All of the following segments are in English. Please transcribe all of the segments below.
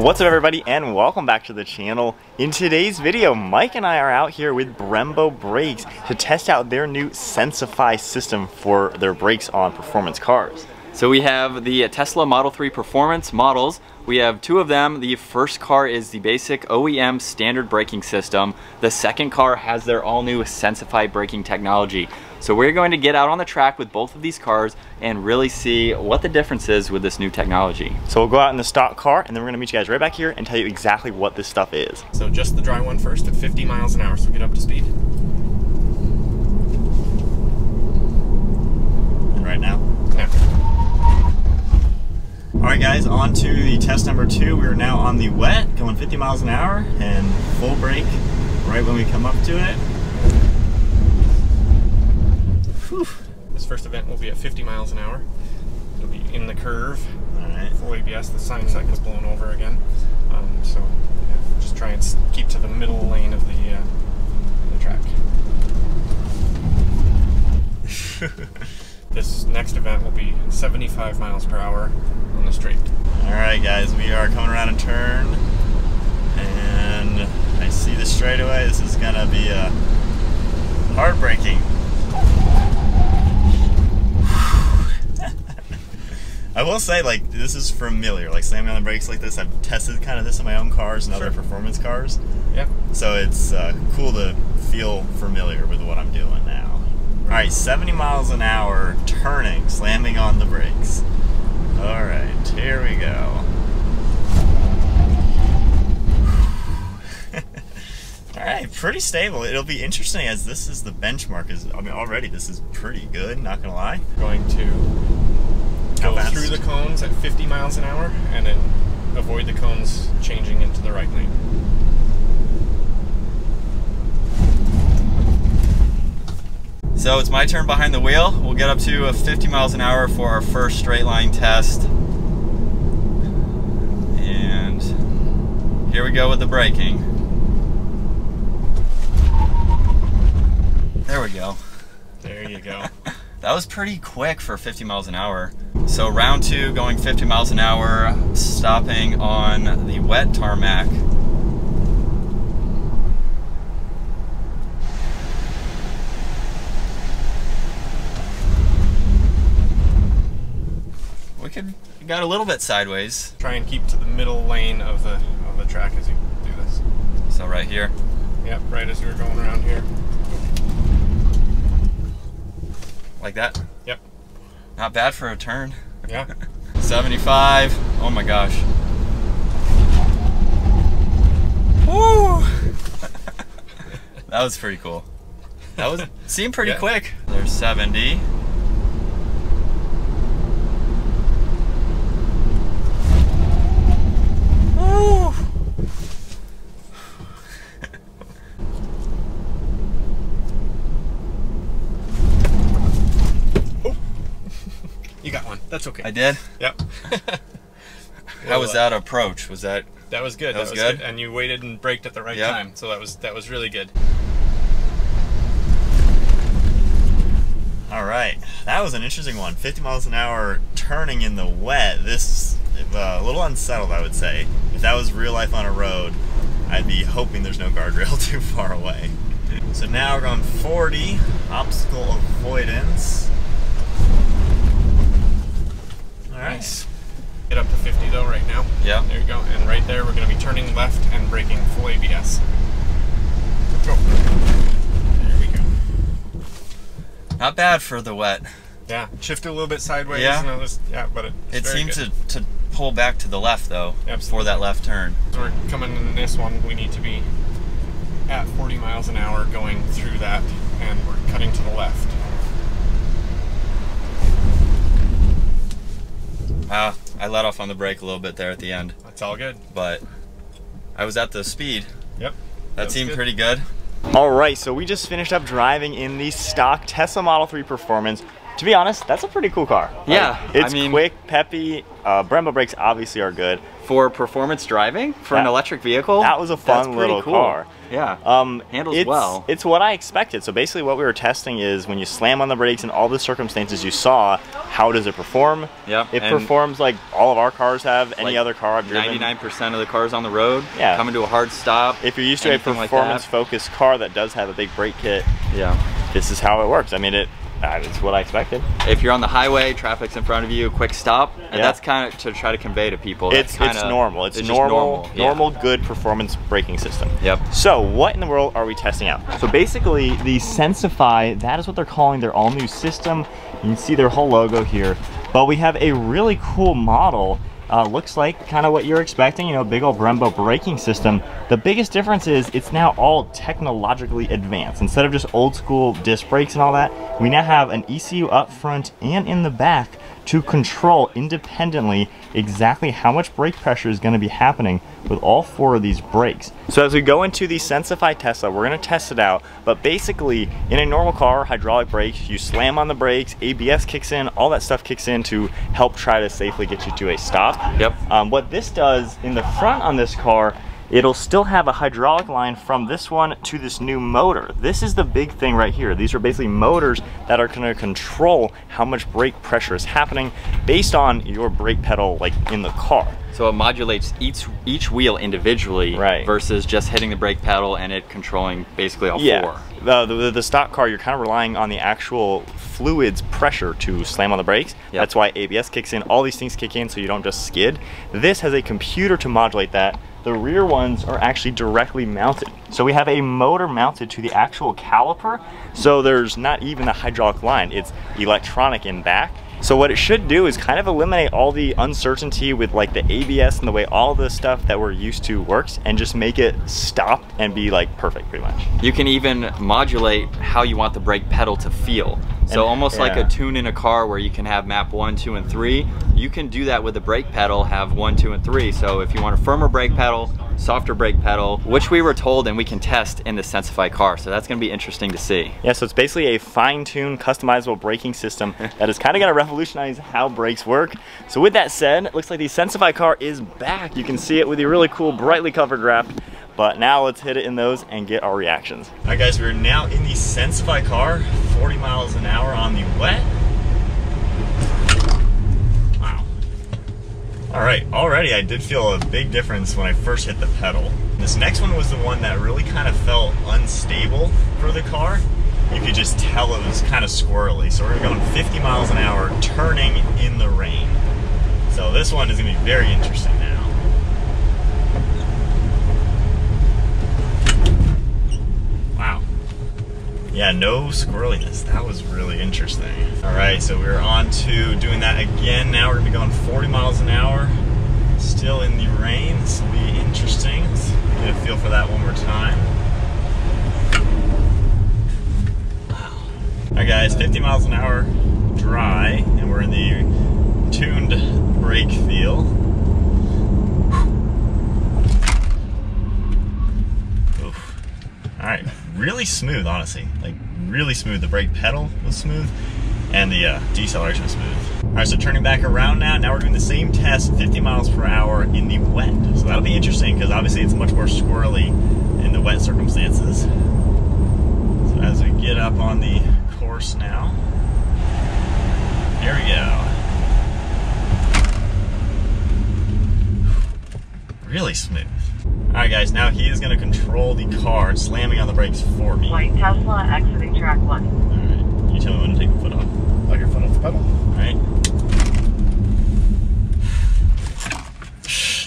What's up everybody and welcome back to the channel. In today's video, Mike and I are out here with Brembo Brakes to test out their new Sensify system for their brakes on performance cars. So we have the Tesla Model 3 Performance models. We have two of them. The first car is the basic OEM standard braking system. The second car has their all new Sensify braking technology. So we're going to get out on the track with both of these cars and really see what the difference is with this new technology. So we'll go out in the stock car and then we're gonna meet you guys right back here and tell you exactly what this stuff is. So just the dry one first at 50 miles an hour, so get up to speed. And right now? Yeah. All right guys, on to the test number two. We're now on the wet, going 50 miles an hour and full brake right when we come up to it. Whew. This first event will be at 50 miles an hour. It'll be in the curve. All right. Full ABS, the sign second was blown over again. Um, so yeah, just try and keep to the middle lane of the, uh, the track. this next event will be 75 miles per hour on the straight. All right, guys, we are coming around a turn, and I see the straightaway. This is gonna be a heartbreaking. I will say, like, this is familiar. Like slamming on the brakes like this, I've tested kind of this in my own cars and other performance cars, Yeah. so it's uh, cool to feel familiar with what I'm doing now. All right, 70 miles an hour, turning, slamming on the brakes. All right, here we go. All right, pretty stable. It'll be interesting as this is the benchmark. Is I mean, already this is pretty good. Not gonna lie. Going to go fast? through the cones at 50 miles an hour and then avoid the cones changing into the right lane. So it's my turn behind the wheel. We'll get up to uh, 50 miles an hour for our first straight line test. And here we go with the braking. There we go. There you go. That was pretty quick for 50 miles an hour. So round two, going 50 miles an hour, stopping on the wet tarmac. We could got a little bit sideways. Try and keep to the middle lane of the of the track as you do this. So right here. Yep, right as you're going around here. Like that. Not bad for a turn. Yeah. 75. Oh my gosh. Woo! that was pretty cool. That was seemed pretty Yeah. quick. There's 70. Woo! You got one. That's okay. I did. Yep. How was that approach? Was that That was good. That was good? And you waited and braked at the right Yep. time. So that was that was really good. All right, that was an interesting one. 50 miles an hour, turning in the wet. This uh, a little unsettled, I would say. If that was real life on a road, I'd be hoping there's no guardrail too far away. So now we're going 40, obstacle avoidance. All right. Nice. Get up to 50 though right now. Yeah. There you go. And right there we're going to be turning left and braking full ABS. Go. There we go. not bad for the wet? Yeah. Shift a little bit sideways. Yeah. And it was, yeah, but it, It seemed good. to, to pull back to the left though for that left turn. So we're coming in this one. We need to be at 40 miles an hour going through that, and we're cutting to the left. Wow, I let off on the brake a little bit there at the end, That's all good. but I was at the speed. Yep. That, was seemed good. pretty good. All right, so we just finished up driving in the stock Tesla Model 3 Performance. To be honest, that's a pretty cool car. Like, Yeah, I it's mean- quick, peppy. Uh, Brembo brakes obviously are good. For performance driving for an electric vehicle, That was a fun little cool. car. Yeah. Um, Handles it's, well. It's what I expected. So basically, what we were testing is when you slam on the brakes in all the circumstances you saw, how does it perform? Yep, It performs like all of our cars have. Any Like other car I've driven. 99% of the cars on the road Yeah. coming to a hard stop. If you're used to a anything like that. performance-focused car that does have a big brake kit, Yeah. this is how it works. I mean, it. It's what I expected. If you're on the highway, traffic's in front of you, quick stop, and Yeah. that's kind of to try to convey to people. It's that's it's kinda- normal. It's, just normal, yeah. normal, good performance braking system. Yep. So what in the world are we testing out? So basically, the Sensify, that is what they're calling their all-new system. You can see their whole logo here. But we have a really cool model. Uh, looks like kind of what you're expecting, you know, big old Brembo braking system. The biggest difference is it's now all technologically advanced. Instead of just old school disc brakes and all that, we now have an ECU up front and in the back to control independently exactly how much brake pressure is going to be happening with all four of these brakes. So as we go into the Sensify Tesla, we're going to test it out, but basically in a normal car, hydraulic brakes, you slam on the brakes, ABS kicks in, all that stuff kicks in to help try to safely get you to a stop. Yep. Um, what this does in the front on this car, it'll still have a hydraulic line from this one to this new motor. This is the big thing right here. These are basically motors that are gonna control how much brake pressure is happening based on your brake pedal like in the car. So it modulates each each wheel individually Right. versus just hitting the brake pedal and it controlling basically all Yeah. four. The, the, the stock car, you're kind of relying on the actual fluid's pressure to slam on the brakes. Yep. That's why ABS kicks in. All these things kick in so you don't just skid. This has a computer to modulate that. The rear ones are actually directly mounted. So we have a motor mounted to the actual caliper. So there's not even a hydraulic line. It's electronic in back. So what it should do is kind of eliminate all the uncertainty with like the ABS and the way all the stuff that we're used to works and just make it stop and be like perfect pretty much. You can even modulate how you want the brake pedal to feel. So And- almost like a tune in a car where you can have map one, two, and three. You can do that with the brake pedal, have one, two, and three. So if you want a firmer brake pedal, softer brake pedal, which we were told and we can test in the Sensify car. So that's gonna be interesting to see. Yeah, so it's basically a fine-tuned, customizable braking system that is kind of going to revolutionize how brakes work. So with that said, it looks like the Sensify car is back. You can see it with the really cool, brightly covered wrap. But now let's hit it in those and get our reactions. All right, guys, we're now in the Sensify car, 40 miles an hour on the wet. Wow. All right, already I did feel a big difference when I first hit the pedal. This next one was the one that really kind of felt unstable for the car. You could just tell it was kind of squirrely. So we're going 50 miles an hour, turning in the rain. So this one is gonna be very interesting now. Wow. Yeah, no squirreliness. That was really interesting. All right, so we're on to doing that again. Now we're gonna be going 40 miles an hour, still in the rain. This will be interesting. Let's get a feel for that one more time. Wow. All right, guys, 50 miles an hour, dry, and we're in the tuned brake feel. Oof. All right, really smooth, honestly. Like really smooth. The brake pedal was smooth, and the uh, deceleration was smooth. All right, so turning back around now. Now we're doing the same test, 50 miles per hour in the wet. So that'll be interesting because obviously it's much more squirrely in the wet circumstances. So as we get up on the course now, here we go. Really smooth. All right, guys. Now he is going to control the car, slamming on the brakes for me. White Tesla exiting track one. right. You tell me when to take the foot off. Let your foot off the pedal. All right.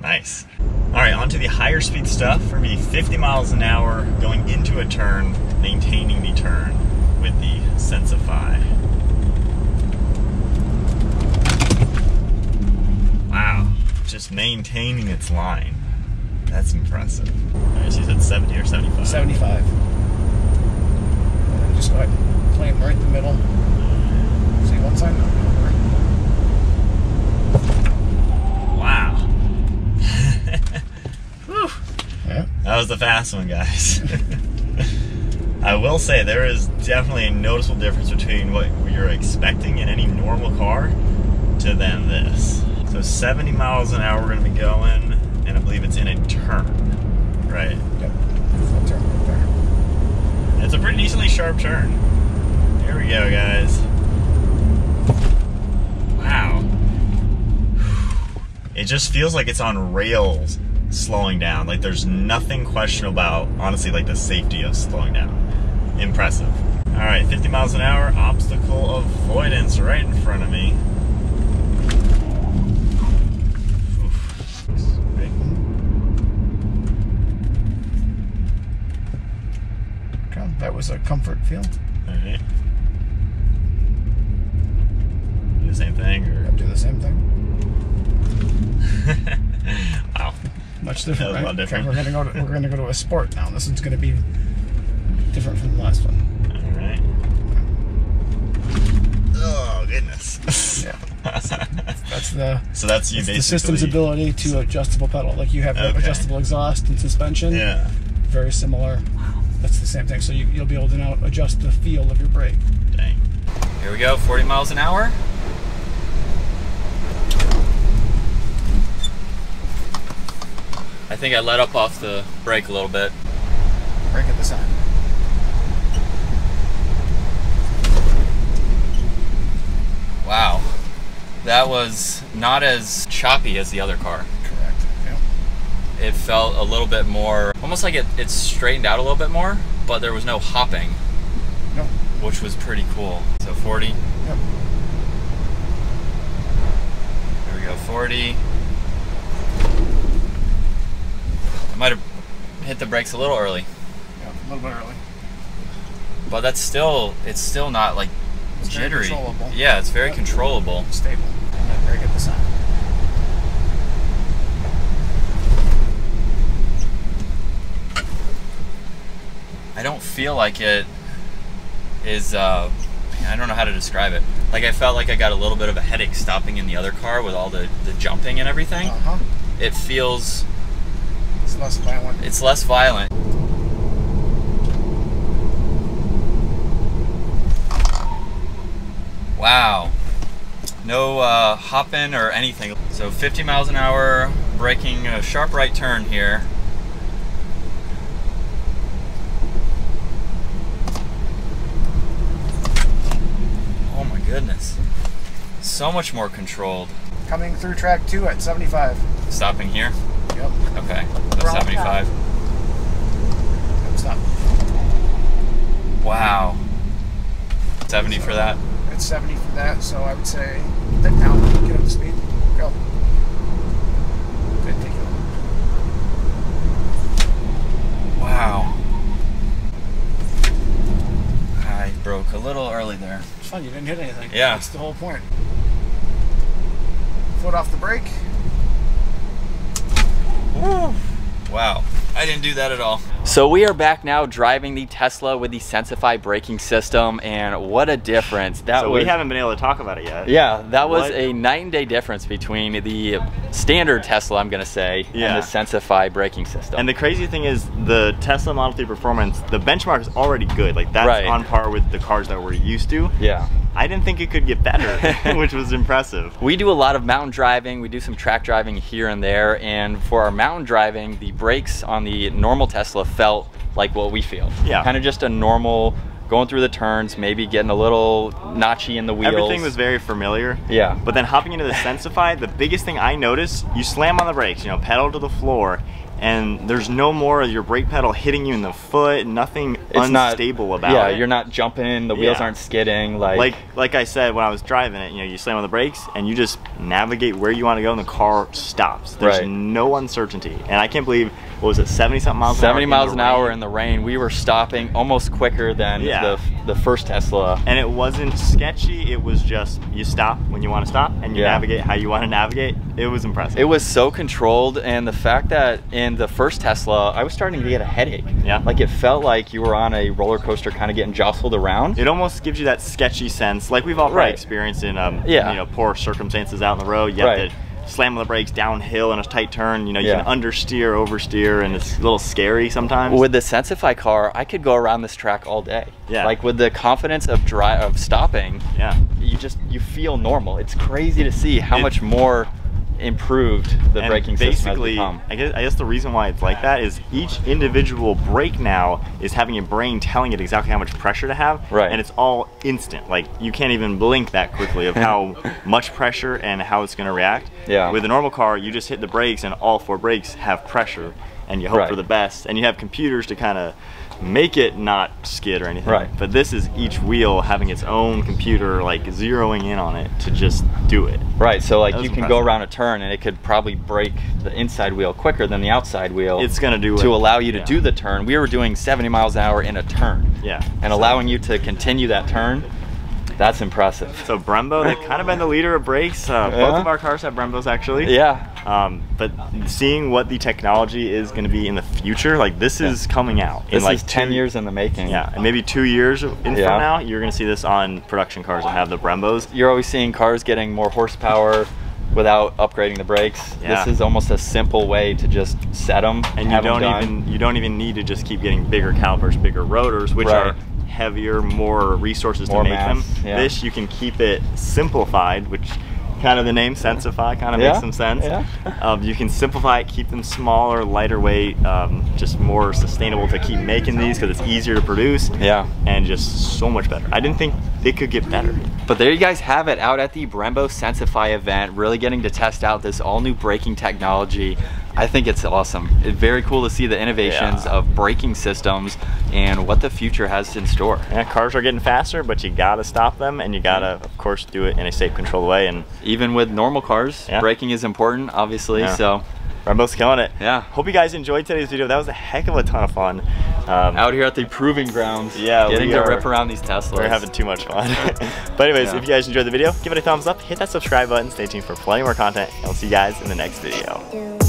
Nice. All right, on to the higher speed stuff. For me, 50 miles an hour going into a turn, maintaining the turn with the Sensify. Wow, just maintaining its line. That's impressive. All right, so you said 70 or 75? 75. And uh, just like playing right in the middle. See one side, not. Wow. Whew. Yeah. That was the fast one, guys. I will say there is definitely a noticeable difference between what you're expecting in any normal car to then this. So 70 miles an hour we're going to be going, and I believe it's in a turn, right? Yep. Full turn. There. It's a pretty decently sharp turn. Here we go, guys. Wow. It just feels like it's on rails slowing down. Like there's nothing questionable about, honestly, like the safety of slowing down. Impressive. All right, 50 miles an hour, obstacle avoidance right in front of me. Oof. Right. Okay, that was a comfort feel. Okay. Do the same thing, or Do the same thing. wow. Much different, right? different. Okay, we're gonna go. To, we're gonna go to a sport now. This one's gonna be different from the last one. All right. Oh goodness. Yeah. That's the so that's you basically. the system's ability to adjustable pedal. Like you have Okay. adjustable exhaust and suspension. Yeah. Very similar. That's the same thing. So you, you'll be able to now adjust the feel of your brake. Dang. Here we go, 40 miles an hour. I think I let up off the brake a little bit. Brake at the side. Wow. That was not as choppy as the other car. Correct. Yeah. It felt a little bit more, almost like it, it straightened out a little bit more, but there was no hopping, No. which was pretty cool. So 40. Yep. There we go, 40. I might have hit the brakes a little early, Yeah. A little bit early. but that's still, it's still not like It's very jittery. controllable. Yeah, it's very Yep. controllable. Stable. And then brake at the side. I don't feel like it is, uh, I don't know how to describe it. Like I felt like I got a little bit of a headache stopping in the other car with all the, the jumping and everything. Uh huh. It feels, It's less violent. it's less violent. Wow. No uh, hopping or anything. So 50 miles an hour, braking a sharp right turn here. Oh my goodness. So much more controlled. Coming through track two at 75. Stopping here. Yep. Okay. So Wrong 75. Yep. Stop. Wow. 70 for that. It's 70 for that, so I would say then down, get up to speed. Go. Good, take it. Wow. I broke a little early there. It's fun, you didn't hit anything. Yeah. That's the whole point. Foot off the brake. Wow. I didn't do that at all. So we are back now driving the Tesla with the Sensify braking system and what a difference. That so was we haven't been able to talk about it yet. Yeah, that was What- a night and day difference between the standard Tesla, I'm gonna say, Yeah. and the Sensify braking system. And the crazy thing is, the Tesla Model 3 Performance, the benchmark is already good. Like that's Right. on par with the cars that we're used to. yeah. I didn't think it could get better, which was impressive. We do a lot of mountain driving. We do some track driving here and there. And for our mountain driving, the brakes on the normal Tesla felt like what we feel. Yeah. Kind of just a normal going through the turns, maybe getting a little notchy in the wheels. Everything was very familiar. Yeah. But then hopping into the Sensify, the biggest thing I noticed, you slam on the brakes, you know, pedal to the floor, and there's no more of your brake pedal hitting you in the foot, nothing it's not unstable about yeah, it. Yeah, you're not jumping. The wheels Yeah. aren't skidding. Like, like like I said when I was driving it, you know, you slam on the brakes and you just navigate where you want to go and the car stops. There's Right. no uncertainty. And I can't believe what was it, 70 something miles an hour? 70 in miles an hour rain? in the rain. We were stopping almost quicker than Yeah. the the first Tesla. and it wasn't sketchy, it was just you stop when you want to stop and you Yeah. navigate how you want to navigate. It was impressive. It was so controlled, and the fact that in the first Tesla, I was starting to get a headache. Yeah. Like it felt like you were on a roller coaster, kind of getting jostled around. It almost gives you that sketchy sense, like we've all probably experienced in, um, Yeah. you know, poor circumstances out on the road. You have Right. To slam on the brakes downhill in a tight turn. You know, you Yeah. can understeer, oversteer, and it's a little scary sometimes. With the Sensify car, I could go around this track all day. Yeah. Like with the confidence of dri of stopping, yeah. you just you feel normal. It's crazy to see how It- much more improved the And braking system basically, become. I guess, I guess the reason why it's like that is each individual brake now is having a brain telling it exactly how much pressure to have, Right. and it's all instant. Like you can't even blink that quickly of how much pressure and how it's going to react. Yeah. With a normal car, you just hit the brakes, and all four brakes have pressure, and you hope Right. for the best, and you have computers to kind of make it not skid or anything. Right. But this is each wheel having its own computer, like zeroing in on it to just do it. Right, so like you was can go around a turn and it could probably brake the inside wheel quicker than the outside wheel. It's gonna do to it. allow you to Yeah. do the turn. We were doing 70 miles an hour in a turn. Yeah. And So- allowing you to continue that turn, that's impressive. So Brembo, they've kind of been the leader of brakes. Uh, Yeah. Both of our cars have Brembos actually. Yeah. Um, but seeing what the technology is going to be in the future, like this is coming out in like is 10 two- years in the making. Yeah, and maybe two years in Yeah. from now, you're going to see this on production cars that have the Brembos. You're always seeing cars getting more horsepower without upgrading the brakes. Yeah. This is almost a simple way to just set them And you don't even you don't even need to just keep getting bigger calipers, bigger rotors, which Right. are heavier, more resources More to make mass, them. yeah. This you can keep it simplified, which kind of the name Sensify kind of Yeah, makes some sense. yeah. Um, you can simplify it, keep them smaller, lighter weight, um, just more sustainable to keep making these because it's easier to produce. Yeah. And just so much better. I didn't think they could get better. But there you guys have it out at the Brembo Sensify event, really getting to test out this all new braking technology. I think it's awesome. It's very cool to see the innovations Yeah. of braking systems and what the future has in store. Yeah, cars are getting faster, but you gotta stop them, and you gotta, of course, do it in a safe, controlled way. And Even with normal cars, Yeah. braking is important, obviously. Yeah. So Brembo's killing it. Yeah. Hope you guys enjoyed today's video. That was a heck of a ton of fun. Um, out here at the proving grounds, Yeah, getting we to are- rip around these Teslas. We're having too much fun. but anyways, Yeah. if you guys enjoyed the video, give it a thumbs up, hit that subscribe button, stay tuned for plenty more content, and we'll see you guys in the next video. do